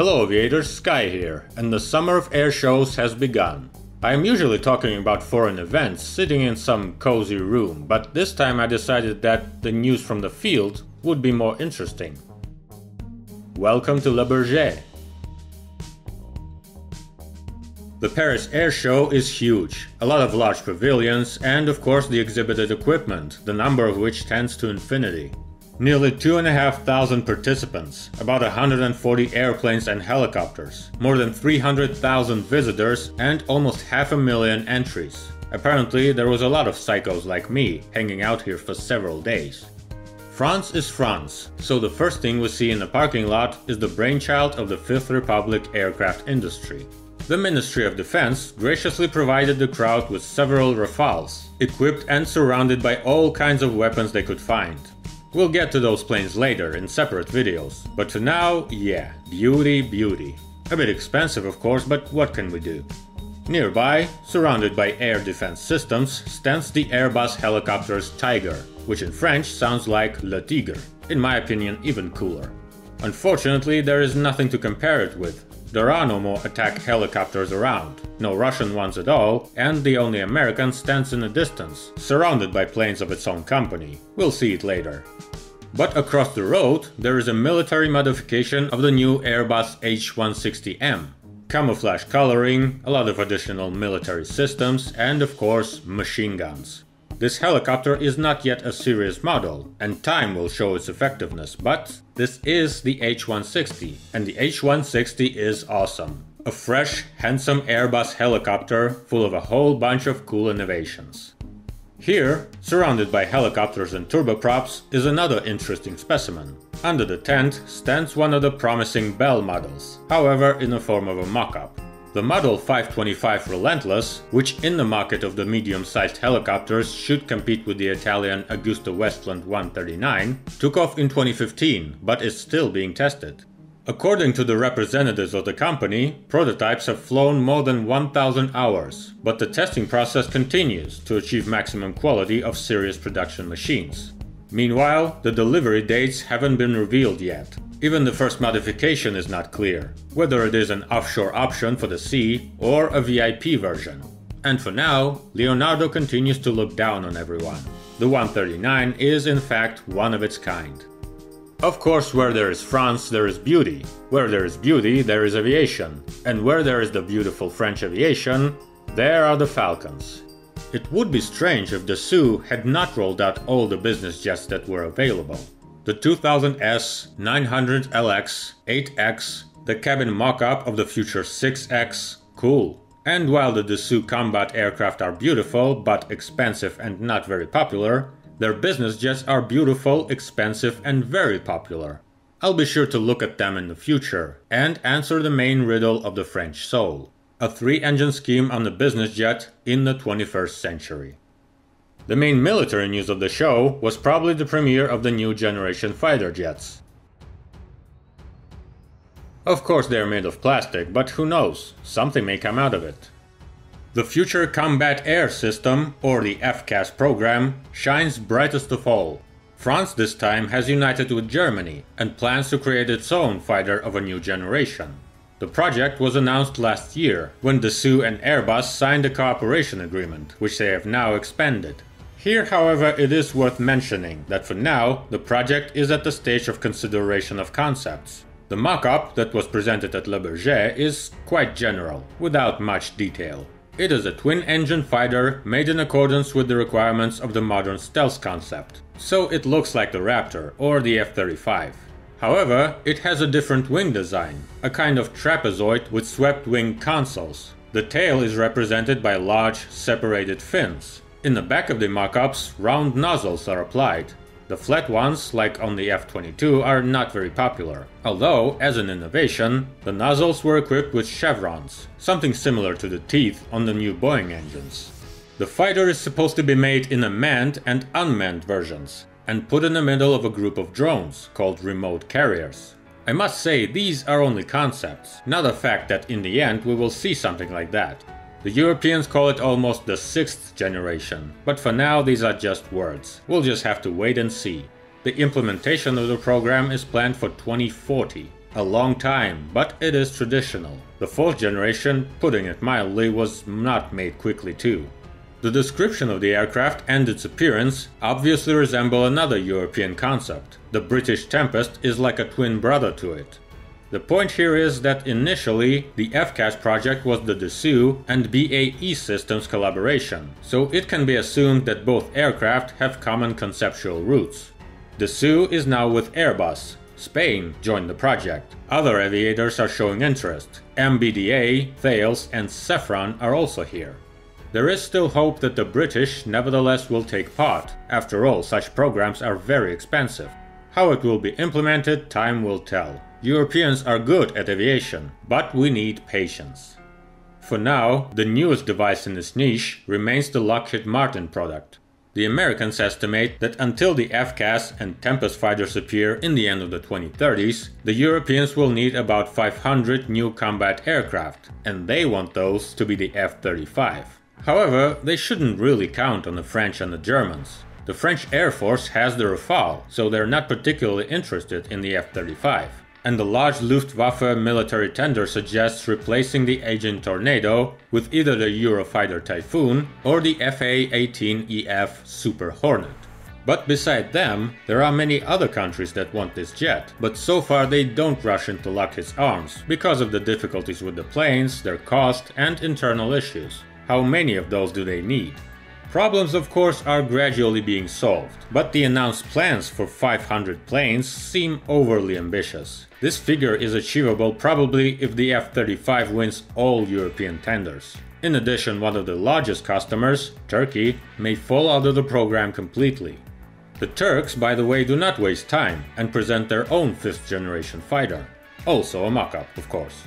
Hello aviators, Sky here, and the summer of air shows has begun. I am usually talking about foreign events, sitting in some cozy room, but this time I decided that the news from the field would be more interesting. Welcome to Le Bourget. The Paris Air Show is huge, a lot of large pavilions, and of course the exhibited equipment, the number of which tends to infinity. Nearly 2,500 participants, about 140 airplanes and helicopters, more than 300,000 visitors, and almost half a million entries. Apparently, there was a lot of psychos like me hanging out here for several days. France is France, so the first thing we see in the parking lot is the brainchild of the Fifth Republic aircraft industry. The Ministry of Defense graciously provided the crowd with several Rafales, equipped and surrounded by all kinds of weapons they could find. We'll get to those planes later in separate videos, but for now, yeah, beauty, beauty. A bit expensive of course, but what can we do? Nearby, surrounded by air defense systems, stands the Airbus helicopter's Tiger, which in French sounds like Le Tigre, in my opinion even cooler. Unfortunately, there is nothing to compare it with. There are no more attack helicopters around, no Russian ones at all, and the only American stands in the distance, surrounded by planes of its own company. We'll see it later. But across the road, there is a military modification of the new Airbus H160M. Camouflage coloring, a lot of additional military systems, and of course, machine guns. This helicopter is not yet a serious model, and time will show its effectiveness, but this is the H160, and the H160 is awesome. A fresh, handsome Airbus helicopter full of a whole bunch of cool innovations. Here, surrounded by helicopters and turboprops, is another interesting specimen. Under the tent stands one of the promising Bell models, however in the form of a mock-up. The Model 525 Relentless, which in the market of the medium-sized helicopters should compete with the Italian Agusta Westland 139, took off in 2015, but is still being tested. According to the representatives of the company, prototypes have flown more than 1000 hours, but the testing process continues to achieve maximum quality of serious production machines. Meanwhile, the delivery dates haven't been revealed yet. Even the first modification is not clear, whether it is an offshore option for the sea or a VIP version. And for now, Leonardo continues to look down on everyone. The 139 is in fact one of its kind. Of course, where there is France, there is beauty. Where there is beauty, there is aviation. And where there is the beautiful French aviation, there are the Falcons. It would be strange if Dassault had not rolled out all the business jets that were available. The 2000S, 900LX, 8X, the cabin mock-up of the future 6X, cool. And while the Dassault combat aircraft are beautiful, but expensive and not very popular, their business jets are beautiful, expensive, and very popular. I'll be sure to look at them in the future and answer the main riddle of the French soul a three engine scheme on the business jet in the 21st century. The main military news of the show was probably the premiere of the new generation fighter jets. Of course, they are made of plastic, but who knows, something may come out of it. The Future Combat Air System, or the FCAS program, shines brightest of all. France this time has united with Germany and plans to create its own fighter of a new generation. The project was announced last year, when Dassault and Airbus signed a cooperation agreement, which they have now expanded. Here, however, it is worth mentioning that for now, the project is at the stage of consideration of concepts. The mock-up that was presented at Le Bourget is quite general, without much detail. It is a twin-engine fighter made in accordance with the requirements of the modern stealth concept, so it looks like the Raptor or the F-35. However, it has a different wing design, a kind of trapezoid with swept wing consoles. The tail is represented by large, separated fins. In the back of the mock-ups, round nozzles are applied, the flat ones, like on the F-22, are not very popular, although, as an innovation, the nozzles were equipped with chevrons, something similar to the teeth on the new Boeing engines. The fighter is supposed to be made in a manned and unmanned versions, and put in the middle of a group of drones, called remote carriers. I must say, these are only concepts, not a fact that in the end we will see something like that. The Europeans call it almost the sixth generation, but for now these are just words. We'll just have to wait and see. The implementation of the program is planned for 2040. A long time, but it is traditional. The fourth generation, putting it mildly, was not made quickly too. The description of the aircraft and its appearance obviously resemble another European concept. The British Tempest is like a twin brother to it. The point here is that initially the FCAS project was the Dassault and BAE Systems collaboration, so it can be assumed that both aircraft have common conceptual roots. Dassault is now with Airbus, Spain joined the project. Other aviators are showing interest. MBDA, Thales, and Safran are also here. There is still hope that the British nevertheless will take part. After all, such programs are very expensive. How it will be implemented, time will tell. Europeans are good at aviation, but we need patience. For now, the newest device in this niche remains the Lockheed Martin product. The Americans estimate that until the FCAS and Tempest fighters appear in the end of the 2030s, the Europeans will need about 500 new combat aircraft, and they want those to be the F-35. However, they shouldn't really count on the French and the Germans. The French Air Force has the Rafale, so they're not particularly interested in the F-35. And the large Luftwaffe military tender suggests replacing the aging Tornado with either the Eurofighter Typhoon or the FA-18EF Super Hornet. But beside them, there are many other countries that want this jet, but so far they don't rush into Lockheed's arms because of the difficulties with the planes, their cost, and internal issues. How many of those do they need? Problems, of course, are gradually being solved, but the announced plans for 500 planes seem overly ambitious. This figure is achievable probably if the F-35 wins all European tenders. In addition, one of the largest customers, Turkey, may fall out of the program completely. The Turks, by the way, do not waste time and present their own fifth generation fighter. Also a mock-up, of course.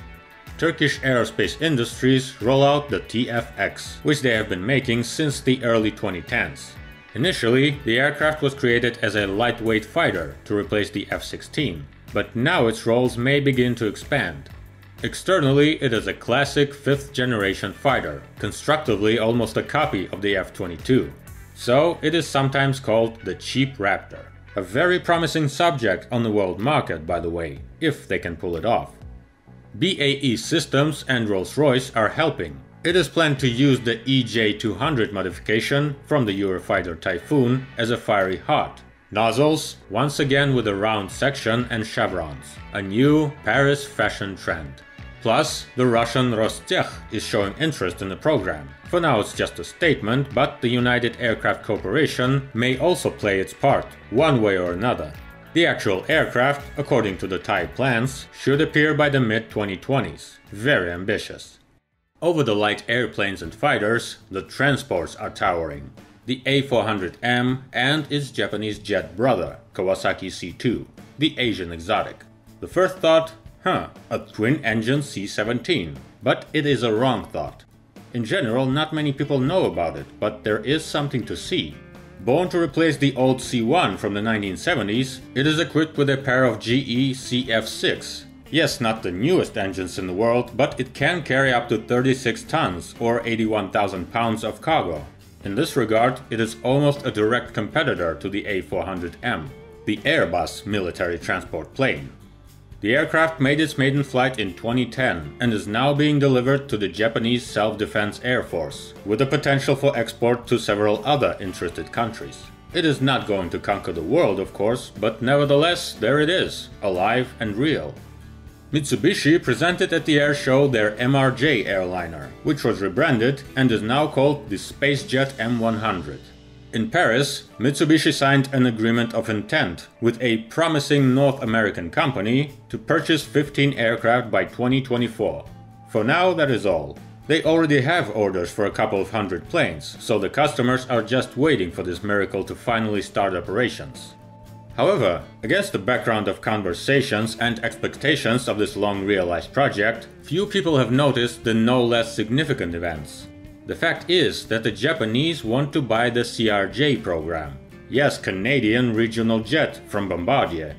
Turkish aerospace industries roll out the TFX, which they have been making since the early 2010s. Initially, the aircraft was created as a lightweight fighter to replace the F-16, but now its roles may begin to expand. Externally, it is a classic 5th generation fighter, constructively almost a copy of the F-22. So, it is sometimes called the cheap Raptor. A very promising subject on the world market, by the way, if they can pull it off. BAE Systems and Rolls-Royce are helping. It is planned to use the EJ200 modification from the Eurofighter Typhoon as a fiery heart. Nozzles, once again with a round section and chevrons, a new Paris fashion trend. Plus, the Russian Rostech is showing interest in the program. For now it's just a statement, but the United Aircraft Corporation may also play its part, one way or another. The actual aircraft, according to the Thai plans, should appear by the mid-2020s. Very ambitious. Over the light airplanes and fighters, the transports are towering. The A400M and its Japanese jet brother, Kawasaki C2, the Asian exotic. The first thought, huh, a twin-engine C-17. But it is a wrong thought. In general, not many people know about it, but there is something to see. Born to replace the old C1 from the 1970s, it is equipped with a pair of GE CF6. Yes, not the newest engines in the world, but it can carry up to 36 tons or 81,000 pounds of cargo. In this regard, it is almost a direct competitor to the A400M, the Airbus military transport plane. The aircraft made its maiden flight in 2010 and is now being delivered to the Japanese Self-Defense Air Force, with the potential for export to several other interested countries. It is not going to conquer the world, of course, but nevertheless, there it is, alive and real. Mitsubishi presented at the air show their MRJ airliner, which was rebranded and is now called the SpaceJet M100. In Paris, Mitsubishi signed an agreement of intent with a promising North American company to purchase 15 aircraft by 2024. For now, that is all. They already have orders for a couple of hundred planes, so the customers are just waiting for this miracle to finally start operations. However, against the background of conversations and expectations of this long realized project, few people have noticed the no less significant events. The fact is that the Japanese want to buy the CRJ program. Yes, Canadian regional jet from Bombardier.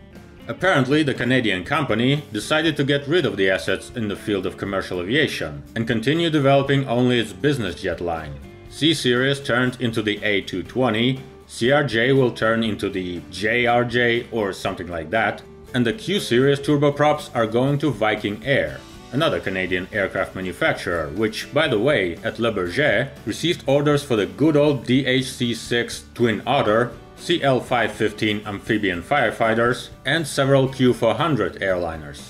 Apparently, the Canadian company decided to get rid of the assets in the field of commercial aviation and continue developing only its business jet line. C-Series turned into the A220, CRJ will turn into the JRJ or something like that, and the Q-Series turboprops are going to Viking Air, another Canadian aircraft manufacturer, which, by the way, at Le Bourget, received orders for the good old DHC-6 Twin Otter, CL-515 amphibian firefighters, and several Q400 airliners.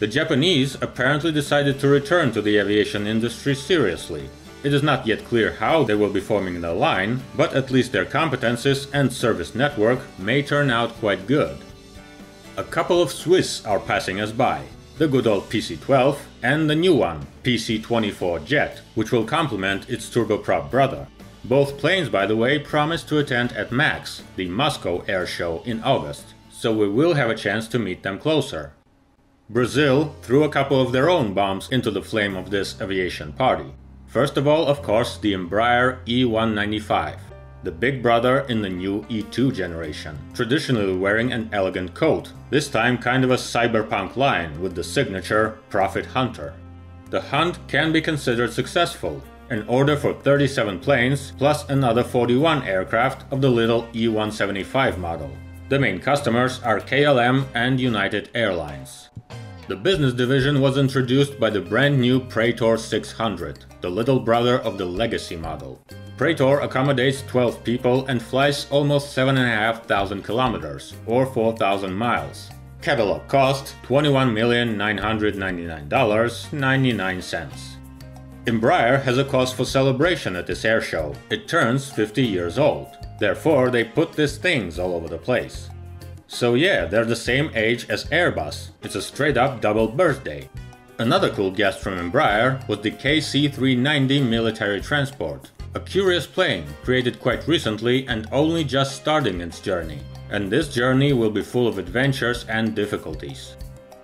The Japanese apparently decided to return to the aviation industry seriously. It is not yet clear how they will be forming the line, but at least their competences and service network may turn out quite good. A couple of Swiss are passing us by the good old PC-12 and the new one, PC-24 Jet, which will complement its turboprop brother. Both planes, by the way, promise to attend at MAX, the Moscow Air Show in August, so we will have a chance to meet them closer. Brazil threw a couple of their own bombs into the flame of this aviation party. First of all, of course, the Embraer E195 the big brother in the new E2 generation, traditionally wearing an elegant coat, this time kind of a cyberpunk line with the signature Profit Hunter. The hunt can be considered successful, an order for 37 planes plus another 41 aircraft of the little E175 model. The main customers are KLM and United Airlines. The business division was introduced by the brand new Praetor 600, the little brother of the Legacy model. Praetor accommodates 12 people and flies almost 7,500 kilometers, or 4,000 miles. Catalog cost $21,999.99. Embraer has a cause for celebration at this airshow. It turns 50 years old. Therefore, they put these things all over the place. So yeah, they're the same age as Airbus. It's a straight up double birthday. Another cool guest from Embraer was the KC-390 military transport. A curious plane, created quite recently and only just starting its journey. And this journey will be full of adventures and difficulties.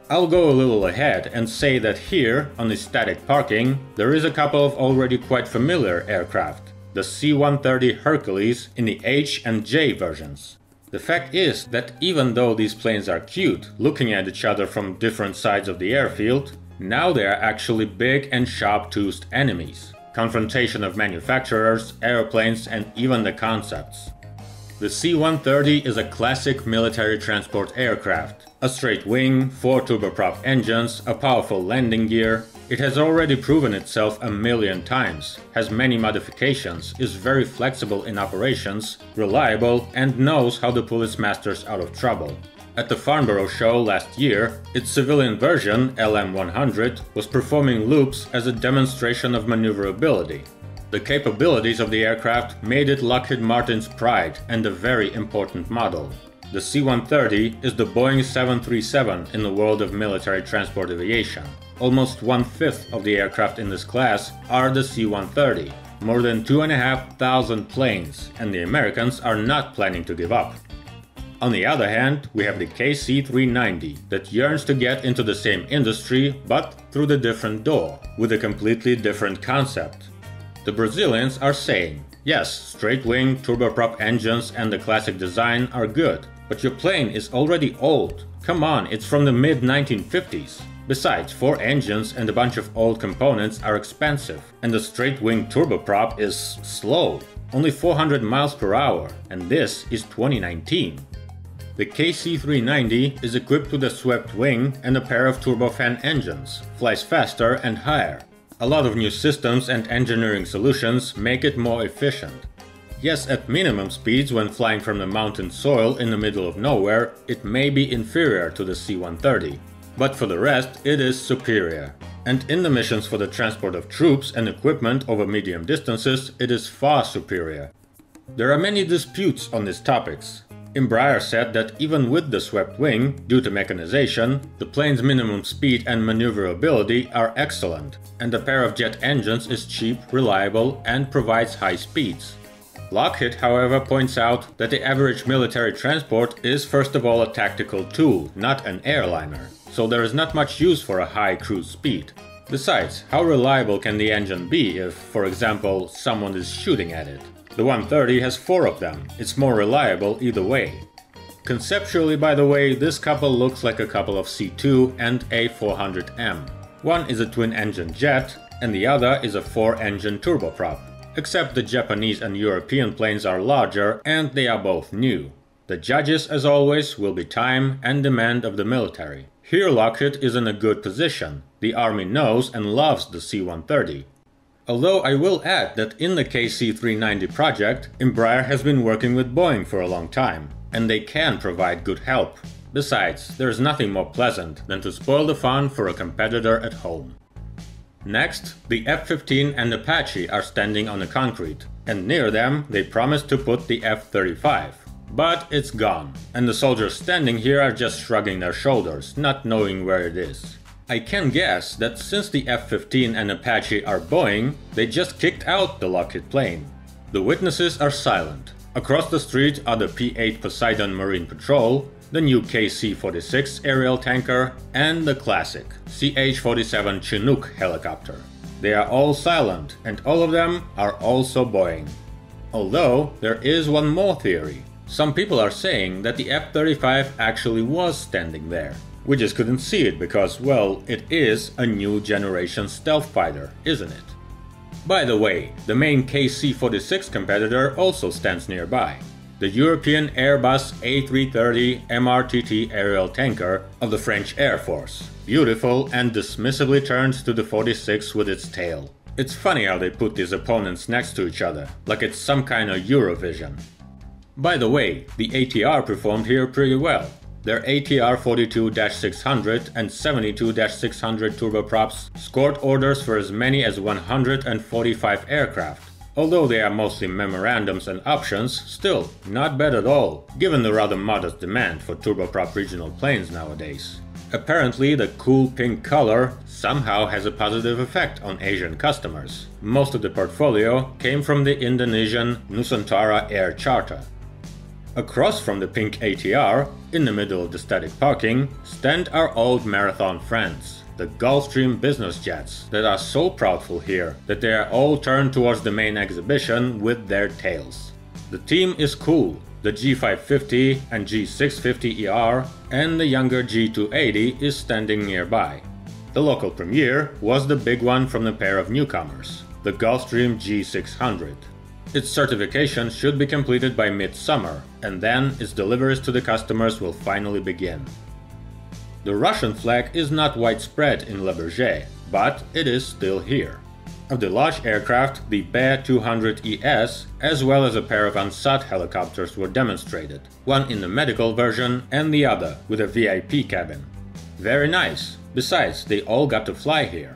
I'll go a little ahead and say that here, on the static parking, there is a couple of already quite familiar aircraft. The C-130 Hercules in the H and J versions. The fact is that even though these planes are cute, looking at each other from different sides of the airfield, now they are actually big and sharp-toothed enemies confrontation of manufacturers, airplanes, and even the concepts. The C-130 is a classic military transport aircraft. A straight wing, four turboprop engines, a powerful landing gear. It has already proven itself a million times, has many modifications, is very flexible in operations, reliable, and knows how to pull its masters out of trouble. At the Farnborough show last year, its civilian version, LM100, was performing loops as a demonstration of maneuverability. The capabilities of the aircraft made it Lockheed Martin's pride and a very important model. The C-130 is the Boeing 737 in the world of military transport aviation. Almost one-fifth of the aircraft in this class are the C-130, more than 2,500 planes, and the Americans are not planning to give up. On the other hand, we have the KC390 that yearns to get into the same industry but through the different door, with a completely different concept. The Brazilians are saying, yes, straight wing, turboprop engines and the classic design are good, but your plane is already old. Come on, it's from the mid 1950s. Besides, four engines and a bunch of old components are expensive, and the straight wing turboprop is slow, only 400 miles per hour, and this is 2019. The KC-390 is equipped with a swept wing and a pair of turbofan engines, flies faster and higher. A lot of new systems and engineering solutions make it more efficient. Yes, at minimum speeds when flying from the mountain soil in the middle of nowhere, it may be inferior to the C-130. But for the rest, it is superior. And in the missions for the transport of troops and equipment over medium distances, it is far superior. There are many disputes on these topics. Embraer said that even with the swept wing, due to mechanization, the plane's minimum speed and maneuverability are excellent, and a pair of jet engines is cheap, reliable, and provides high speeds. Lockheed, however, points out that the average military transport is first of all a tactical tool, not an airliner, so there is not much use for a high cruise speed. Besides, how reliable can the engine be if, for example, someone is shooting at it? The 130 has four of them, it's more reliable either way. Conceptually, by the way, this couple looks like a couple of C2 and A400M. One is a twin-engine jet, and the other is a four-engine turboprop. Except the Japanese and European planes are larger, and they are both new. The judges, as always, will be time and demand of the military. Here Lockheed is in a good position. The army knows and loves the C-130. Although I will add that in the KC-390 project, Embraer has been working with Boeing for a long time, and they can provide good help. Besides, there's nothing more pleasant than to spoil the fun for a competitor at home. Next, the F-15 and Apache are standing on the concrete, and near them they promised to put the F-35. But it's gone, and the soldiers standing here are just shrugging their shoulders, not knowing where it is. I can guess that since the F-15 and Apache are Boeing, they just kicked out the Lockheed plane. The witnesses are silent. Across the street are the P-8 Poseidon Marine Patrol, the new KC-46 aerial tanker, and the classic CH-47 Chinook helicopter. They are all silent, and all of them are also Boeing. Although, there is one more theory. Some people are saying that the F-35 actually was standing there. We just couldn't see it because, well, it is a new generation stealth fighter, isn't it? By the way, the main KC-46 competitor also stands nearby the European Airbus A330 MRTT aerial tanker of the French Air Force. Beautiful and dismissively turns to the 46 with its tail. It's funny how they put these opponents next to each other, like it's some kind of Eurovision. By the way, the ATR performed here pretty well. Their ATR 42-600 and 72-600 turboprops scored orders for as many as 145 aircraft, Although they are mostly memorandums and options, still not bad at all, given the rather modest demand for turboprop regional planes nowadays. Apparently the cool pink color somehow has a positive effect on Asian customers. Most of the portfolio came from the Indonesian Nusantara Air Charter. Across from the pink ATR, in the middle of the static parking, stand our old marathon friends the Gulfstream business jets that are so proudful here that they are all turned towards the main exhibition with their tails. The team is cool, the G550 and G650ER and the younger G280 is standing nearby. The local premiere was the big one from the pair of newcomers, the Gulfstream G600. Its certification should be completed by midsummer, and then its deliveries to the customers will finally begin. The Russian flag is not widespread in Le Bourget, but it is still here. Of the large aircraft, the Be-200ES, as well as a pair of Ansat helicopters were demonstrated, one in the medical version and the other with a VIP cabin. Very nice, besides they all got to fly here.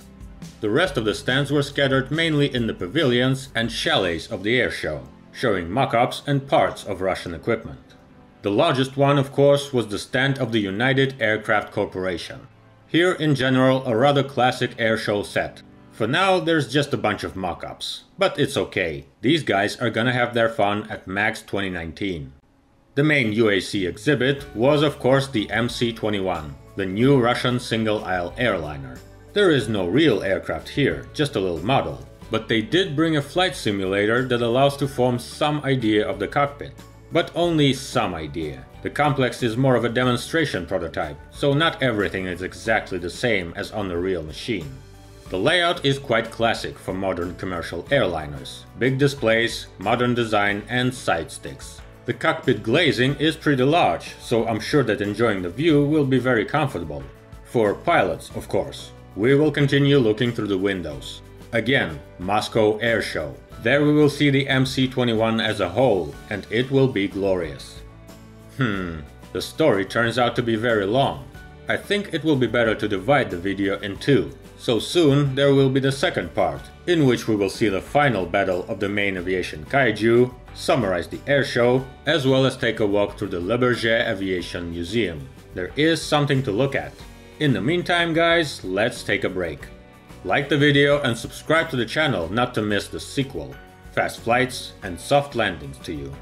The rest of the stands were scattered mainly in the pavilions and chalets of the airshow, showing mock-ups and parts of Russian equipment. The largest one, of course, was the stand of the United Aircraft Corporation. Here, in general, a rather classic airshow set. For now, there's just a bunch of mock-ups. But it's okay. These guys are gonna have their fun at MAX 2019. The main UAC exhibit was, of course, the MC-21, the new Russian single-aisle airliner. There is no real aircraft here, just a little model. But they did bring a flight simulator that allows to form some idea of the cockpit but only some idea. The complex is more of a demonstration prototype, so not everything is exactly the same as on the real machine. The layout is quite classic for modern commercial airliners. Big displays, modern design and side sticks. The cockpit glazing is pretty large, so I'm sure that enjoying the view will be very comfortable. For pilots, of course. We will continue looking through the windows. Again, Moscow Air Show. There we will see the MC21 as a whole, and it will be glorious. Hmm, the story turns out to be very long. I think it will be better to divide the video in two. So soon there will be the second part, in which we will see the final battle of the main aviation kaiju, summarize the airshow, as well as take a walk through the Le Bourget Aviation Museum. There is something to look at. In the meantime guys, let's take a break. Like the video and subscribe to the channel not to miss the sequel. Fast flights and soft landings to you.